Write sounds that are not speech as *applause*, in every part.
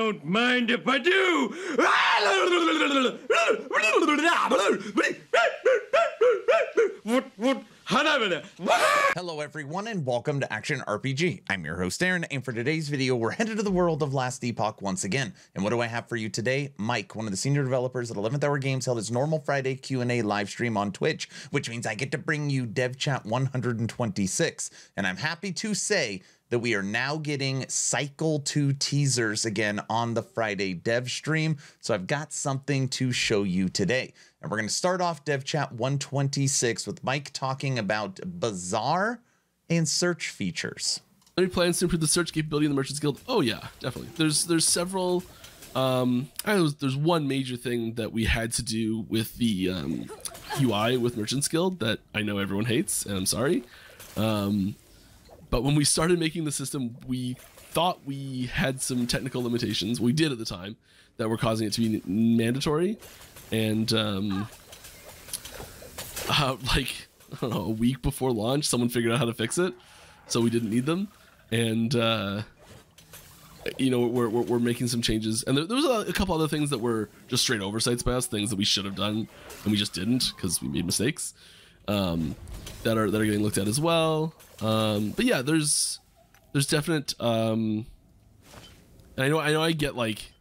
Don't mind if I do. Hello everyone and welcome to Action RPG. I'm your host Aaron and for today's video we're headed to the world of Last Epoch once again. And what do I have for you today? Mike, one of the senior developers at 11th Hour Games held his normal Friday Q&A live stream on Twitch, which means I get to bring you Dev Chat 126. And I'm happy to say that we are now getting Cycle 2 teasers again on the Friday dev stream. So I've got something to show you today. And we're going to start off Dev Chat 126 with Mike talking about Bazaar and search features. Any plans to improve the search capability in the Merchants Guild? Oh yeah, definitely. There's there's several. Um, I was, there's one major thing that we had to do with the um, UI with Merchants Guild that I know everyone hates, and I'm sorry. Um, but when we started making the system, we thought we had some technical limitations. We did at the time that were causing it to be mandatory, and um, uh, *laughs* like I don't know, a week before launch, someone figured out how to fix it, so we didn't need them, and uh, you know we're, we're, we're making some changes, and there, there was a, a, couple other things that were just straight oversights by us, things that we should have done and we just didn't because we made mistakes. Um, that are that are getting looked at as well. Um, but yeah, there's there's definite. Um, I know I know I get like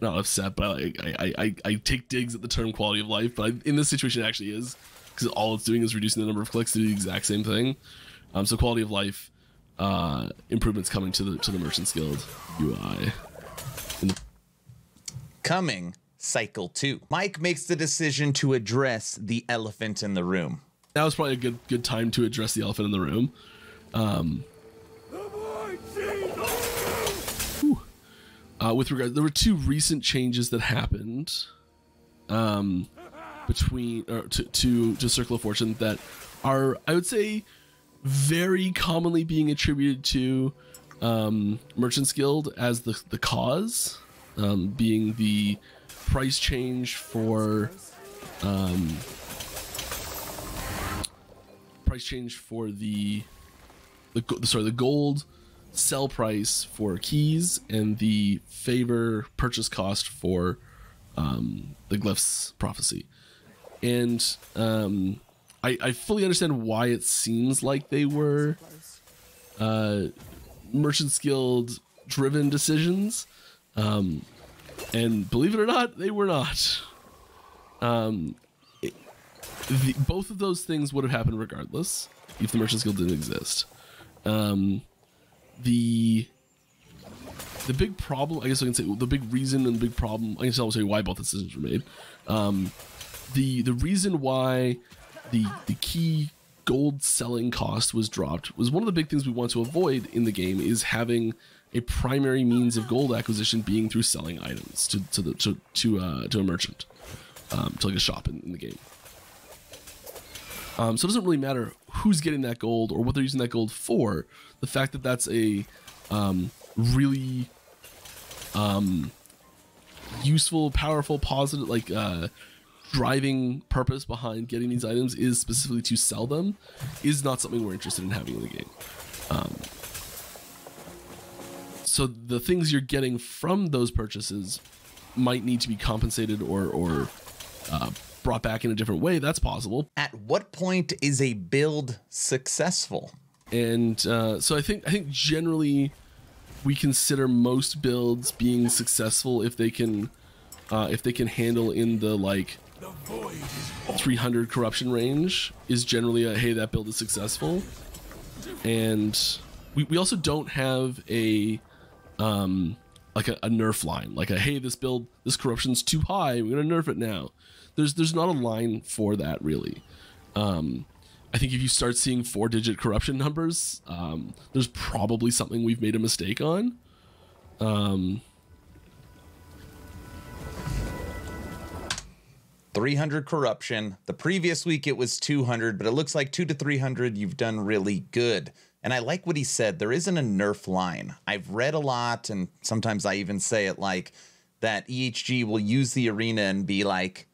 not upset, but I I, I, I take digs at the term quality of life, but I, in this situation it actually is because all it's doing is reducing the number of clicks to do the exact same thing. Um, so quality of life uh, improvements coming to the to the Merchants Guild UI. Coming cycle two. Mike makes the decision to address the elephant in the room that was probably a good good time to address the elephant in the room. Um, uh, with regard, there were two recent changes that happened um, between or to, to to Circle of Fortune that are, I would say, very commonly being attributed to um, Merchants Guild as the the cause, um, being the price change for um, price change for the the sorry the gold sell price for keys and the favor purchase cost for um, the glyphs prophecy. And um, I, I fully understand why it seems like they were uh, guild driven decisions. Um, and believe it or not they were not um, the, both of those things would have happened regardless if the Merchants Guild didn't exist. Um, the the big problem, I guess I can say, the big reason and the big problem, I can tell you why both decisions were made. Um, the the reason why the the key gold selling cost was dropped was one of the big things we want to avoid in the game is having a primary means of gold acquisition being through selling items to to the to to, uh, to a merchant, um, to like a shop in, in the game. Um, so it doesn't really matter who's getting that gold or what they're using that gold for. The fact that that's a um, really um, useful, powerful, positive, like uh, driving purpose behind getting these items is specifically to sell them is not something we're interested in having in the game. So the things you're getting from those purchases might need to be compensated or or uh, brought back in a different way, that's possible. At what point is a build successful? And uh, so I think I think generally we consider most builds being successful if they can uh, if they can handle in the like 300 corruption range is generally a hey that build is successful and we, we also don't have a um like a, a nerf line like a hey this build this corruption's too high we're gonna nerf it now there's there's not a line for that really. Um, I think if you start seeing four digit corruption numbers, um, there's probably something we've made a mistake on. Um, 300 corruption. The previous week it was 200, but it looks like 2 to 300 you've done really good. And I like what he said. There isn't a nerf line. I've read a lot, and sometimes I even say it like that EHG will use the arena and be like,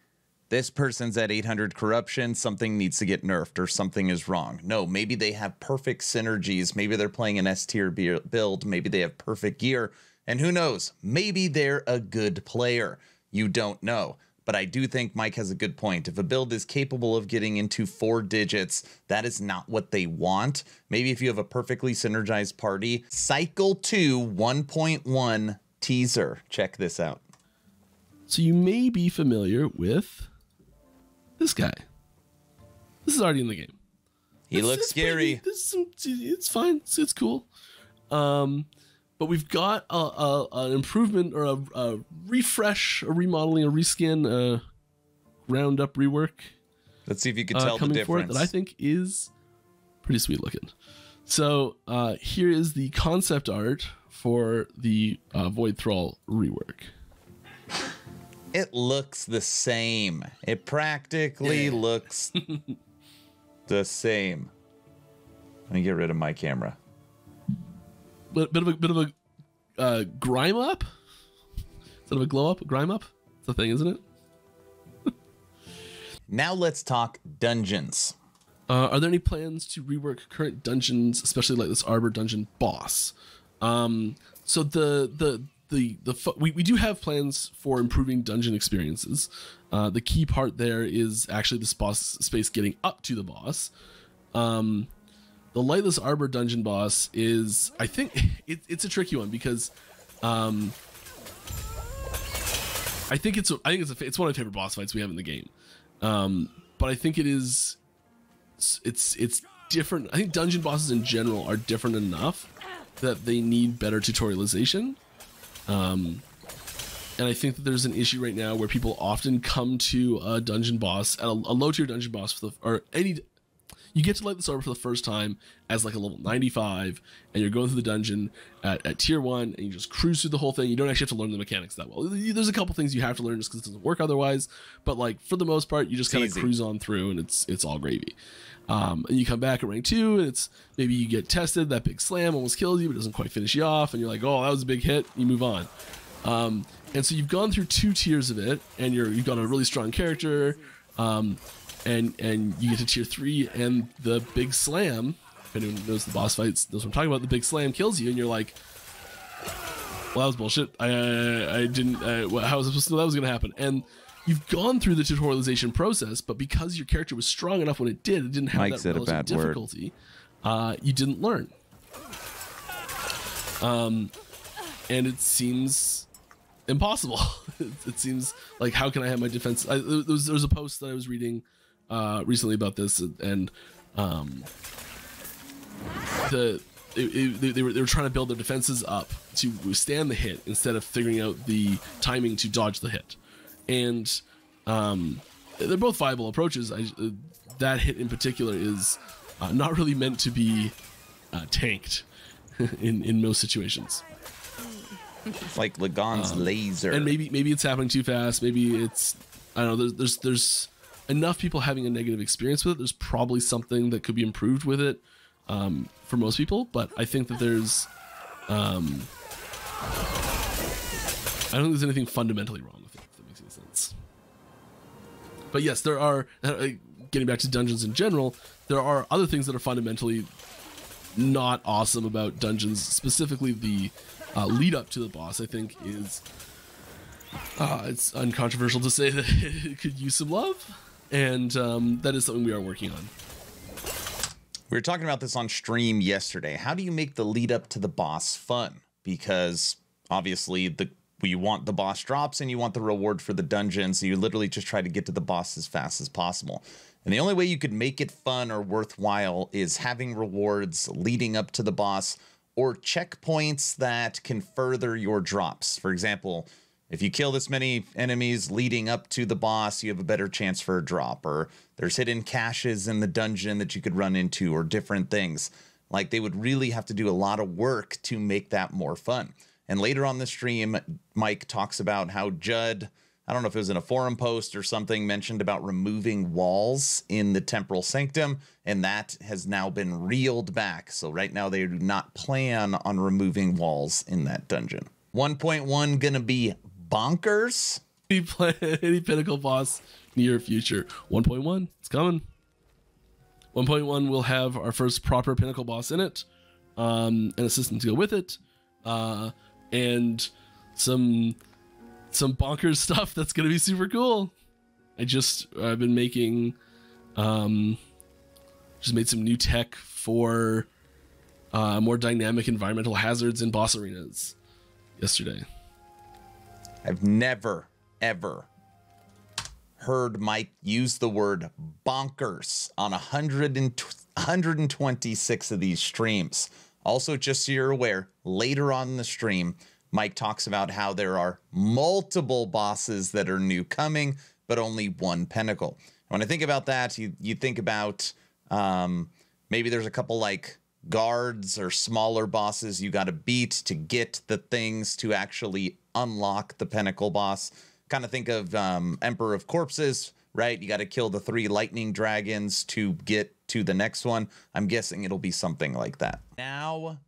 this person's at 800 corruption, something needs to get nerfed or something is wrong. No, maybe they have perfect synergies. Maybe they're playing an S tier build. Maybe they have perfect gear And who knows, maybe they're a good player. You don't know. But I do think Mike has a good point. If a build is capable of getting into four digits, that is not what they want. Maybe if you have a perfectly synergized party, Cycle 2 1.1 teaser. Check this out. So you may be familiar with this guy. This is already in the game. He It's- looks it's pretty- scary. This is some, it's fine. It's, it's cool. Um, but we've got a, a, an improvement or a, a refresh, a remodeling, a reskin, a round up rework Let's see if you can uh, tell the coming for it difference. that I think is pretty sweet looking. So uh, here is the concept art for the uh, Void Thrall rework. It looks the same. It practically Yeah. looks *laughs* the same. Let me get rid of my camera. Bit, bit of a bit of a uh, grime up. Instead of a glow up, a grime up. It's a thing, isn't it? *laughs* Now let's talk dungeons. Uh, are there any plans to rework current dungeons, especially like this Arbor dungeon boss? Um, so the the the the we, we do have plans for improving dungeon experiences. Uh, the key part there is actually this boss space getting up to the boss. Um, the Lightless Arbor dungeon boss is, I think, *laughs* it, it's a tricky one because, um, I think it's I think it's a, it's one of my favorite boss fights we have in the game. Um, but I think it is it's it's different. I think dungeon bosses in general are different enough that they need better tutorialization. Um, and I think that there's an issue right now where people often come to a dungeon boss a, a low tier dungeon boss for the or any. You get to Lightless Arbor for the first time as like a level 95, and you're going through the dungeon at, at tier one, and you just cruise through the whole thing. You don't actually have to learn the mechanics that well. There's a couple things you have to learn just because it doesn't work otherwise, but like for the most part, you just kind of cruise on through, and it's it's all gravy. Um, and you come back at rank two, and it's maybe you get tested. That big slam almost kills you, but doesn't quite finish you off, and you're like, oh, that was a big hit. You move on. Um, and so you've gone through two tiers of it, and you're you've got a really strong character, um, and and you get to tier three, and the big slam. If anyone knows the boss fights, knows what I'm talking about. The big slam kills you, and you're like, "Well, that was bullshit. I I, I didn't. Wh- how was I supposed to know that was going to happen?" And you've gone through the tutorialization process, but because your character was strong enough when it did, it didn't have Mike that relative difficulty. Uh, you didn't learn. Um, and it seems impossible. *laughs* it, it seems like how can I have my defense? I, there, was, there was a post that I was reading uh, recently about this, and um, the it, it, they, were they were trying to build their defenses up to withstand the hit instead of figuring out the timing to dodge the hit, and um, they're both viable approaches. I, uh, that hit in particular is uh, not really meant to be uh, tanked *laughs* in in most situations. Like laser. Um, and maybe maybe it's happening too fast. Maybe it's I don't know. There's there's there's enough people having a negative experience with it. There's probably something that could be improved with it um, for most people. But I think that there's um, I don't think there's anything fundamentally wrong with it. If that makes any sense. But yes, there are. Uh, getting back to dungeons in general, there are other things that are fundamentally not awesome about dungeons, specifically the uh, lead up to the boss. I think is uh, it's uncontroversial to say that *laughs* it could use some love, and um, that is something we are working on. We were talking about this on stream yesterday. How do you make the lead up to the boss fun? Because obviously the you want the boss drops and you want the reward for the dungeon, so you literally just try to get to the boss as fast as possible. And the only way you could make it fun or worthwhile is having rewards leading up to the boss or checkpoints that can further your drops. For example, if you kill this many enemies leading up to the boss, you have a better chance for a drop, or there's hidden caches in the dungeon that you could run into, or different things. Like they would really have to do a lot of work to make that more fun. And later on the stream, Mike talks about how Judd, I don't know if it was in a forum post or something, mentioned about removing walls in the temporal sanctum, and that has now been reeled back. So right now they do not plan on removing walls in that dungeon. 1.1 gonna be bonkers. Any play *laughs* any pinnacle boss near future 1.1, it's coming. 1.1 will have our first proper pinnacle boss in it, um, an assistant to go with it. Uh, and some some bonkers *laughs* stuff that's gonna be super cool. I just I've been making um just made some new tech for uh, more dynamic environmental hazards in boss arenas yesterday. I've never, ever heard Mike use the word bonkers on 100 and 126 of these streams. Also, just so you're aware, later on in the stream, Mike talks about how there are multiple bosses that are new coming, but only one pinnacle. When I think about that, you, you think about um, maybe there's a couple like guards or smaller bosses you got to beat to get the things to actually unlock the pinnacle boss. Kind of think of um, Emperor of Corpses, right? You got to kill the three lightning dragons to get to the next one. I'm guessing it'll be something like that. Now,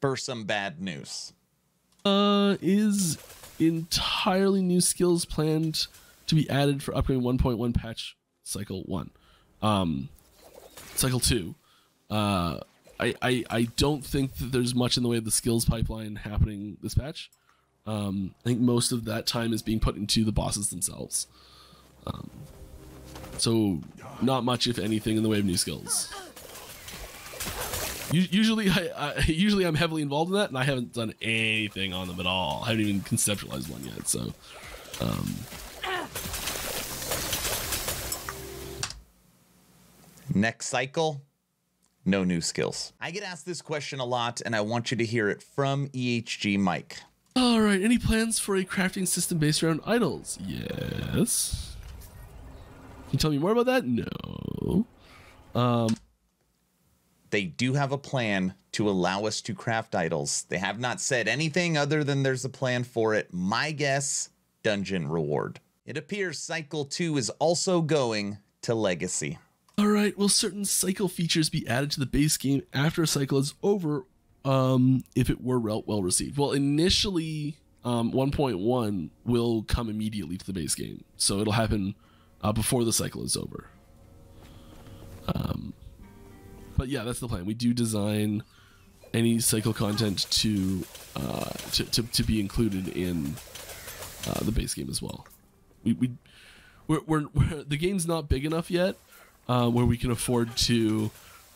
for some bad news. Uh, is entirely new skills planned to be added for upcoming 1.1 patch cycle one, um, cycle two. Uh, I, I I don't think that there's much in the way of the skills pipeline happening this patch. Um, I think most of that time is being put into the bosses themselves. Um, so not much, if anything, in the way of new skills. Usually, I, I usually I'm heavily involved in that, and I haven't done anything on them at all. I haven't even conceptualized one yet. So, um, Next cycle, no new skills. I get asked this question a lot, and I want you to hear it from EHG Mike. all right. Any plans for a crafting system based around idols? Yes. Can you tell me more about that? No. Um, They do have a plan to allow us to craft idols. They have not said anything other than there's a plan for it. My guess dungeon reward. It appears Cycle 2 is also going to Legacy. All right. Will certain cycle features be added to the base game after a cycle is over? Um, if it were well well received. Well, initially, um, 1.1 will come immediately to the base game, so it'll happen uh, before the cycle is over. Um, but yeah, that's the plan. We do design any cycle content to uh, to, to, to be included in uh, the base game as well. We we we're, we're, we're *laughs* the game's not big enough yet uh, where we can afford to.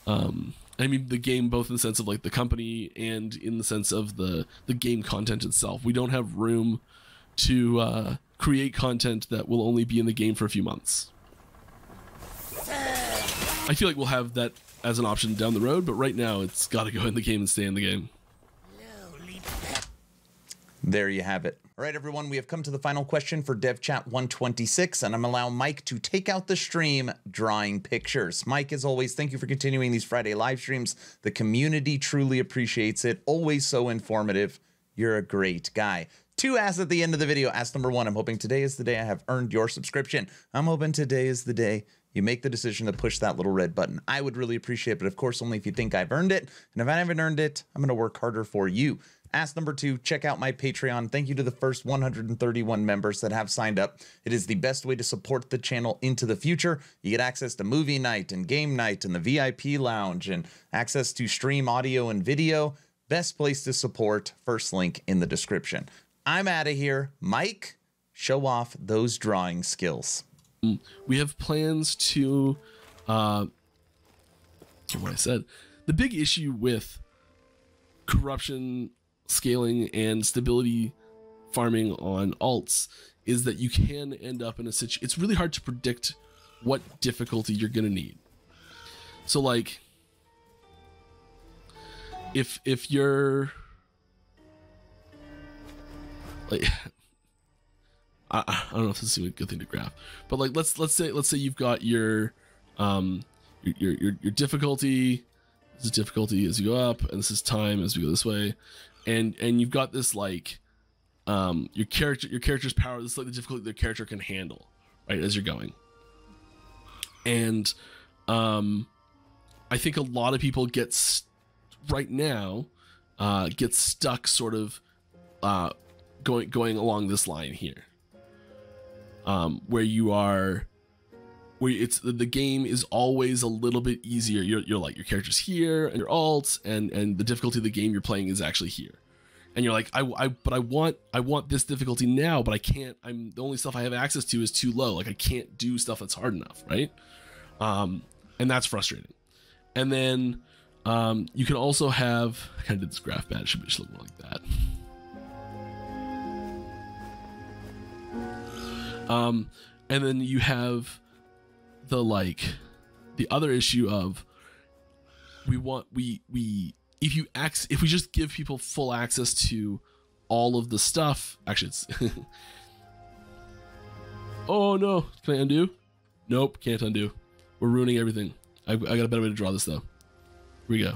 Um, I mean, the game both in the sense of like the company and in the sense of the the game content itself. We don't have room to uh, create content that will only be in the game for a few months. I feel like we'll have that as an option down the road, but right now it's got to go in the game and stay in the game. There you have it. All right, everyone, we have come to the final question for Dev Chat 126, and I'm allowing Mike to take out the stream drawing pictures. Mike, as always, thank you for continuing these Friday live streams. The community truly appreciates it. Always so informative. You're a great guy. Two asks at the end of the video. Ask number one I'm hoping today is the day I have earned your subscription. I'm hoping today is the day you make the decision to push that little red button. I would really appreciate it, but of course, only if you think I've earned it. And if I haven't earned it, I'm going to work harder for you. Ask number two, check out my Patreon. Thank you to the first 131 members that have signed up. It is the best way to support the channel into the future. You get access to movie night and game night and the VIP lounge and access to stream audio and video. Best place to support, first link in the description. I'm out of here. Mike, show off those drawing skills. we have plans to uh what I said. The big issue with corruption, scaling, and stability farming on alts is that you can end up in a situation it's really hard to predict what difficulty you're gonna need. So like if if you're like *laughs* I, I don't know if this is a good thing to graph, but like let's let's say let's say you've got your um your your your difficulty. This is difficulty as you go up, and this is time as we go this way, and and you've got this like um your character your character's power. This is like the difficulty the character can handle, right as you're going, and um I think a lot of people get st- right now uh get stuck sort of uh going going along this line here um, where you are where it's the game is always a little bit easier. You're, you're like your character's here and your alt and and the difficulty of the game you're playing is actually here. And you're like I, I but i want i want this difficulty now but i can't i'm the only stuff i have access to is too low. Like i can't do stuff that's hard enough right? Um and that's frustrating. And then um you can also have i kind of did this graph bad it should, it should look more like that. Um and then you have the like the other issue of we want we we if you ac- if we just give people full access to all of the stuff actually it's *laughs* oh no. Can i undo? Nope. Can't undo. We're ruining everything. I, I got a better way to draw this though. Here we go.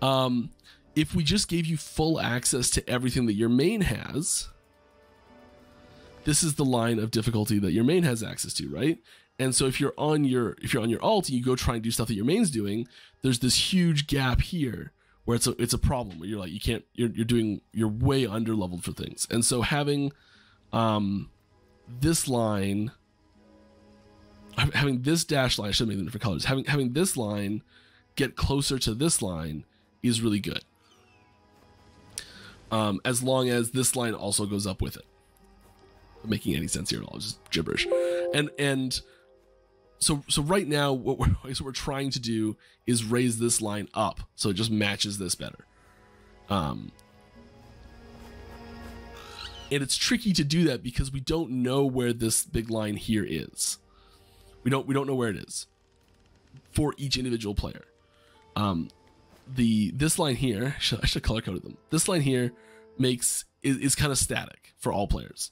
Um if we just gave you full access to everything that your main has this is the line of difficulty that your main has access to right and so if you're on your if you're on your alt and you go try and do stuff that your main's doing, there's this huge gap here where it's a it's a problem where you're like you can't you're you're doing you're way under leveled for things. And so having um this line having this dash line, I should make them different colors. Having having this line get closer to this line is really good. Um, as long as this line also goes up with it. Making any sense here at all, just gibberish. And and so so right now what we're *laughs* we're trying to do is raise this line up so it just matches this better um and it's tricky to do that because we don't know where this big line here is we don't we don't know where it is for each individual player um the this line here *laughs* i should color coded them this line here makes is, is kind of static for all players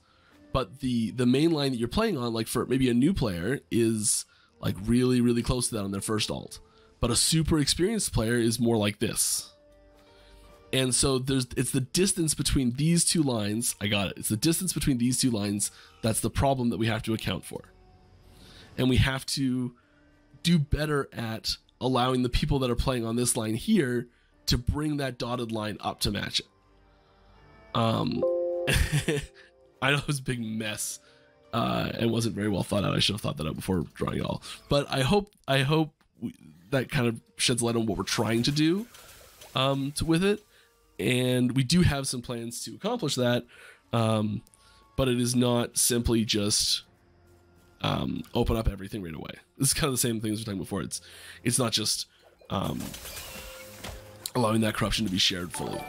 but the the main line that you're playing on like for maybe a new player is like really, really close to that on their first alt. But a super experienced player is more like this. And so there's it's the distance between these two lines. I got it. It's the distance between these two lines that's the problem that we have to account for. And we have to do better at allowing the people that are playing on this line here to bring that dotted line up to match it. Um *laughs* I know it was a big mess uh, and wasn't very well thought out. I should have thought that out before drawing it all. But I hope I hope we, that kind of sheds light on what we're trying to do um, to, with it, and we do have some plans to accomplish that. Um, but it is not simply just um, open up everything right away. This is kind of the same things we were talking before. It's it's not just um, allowing that corruption to be shared fully.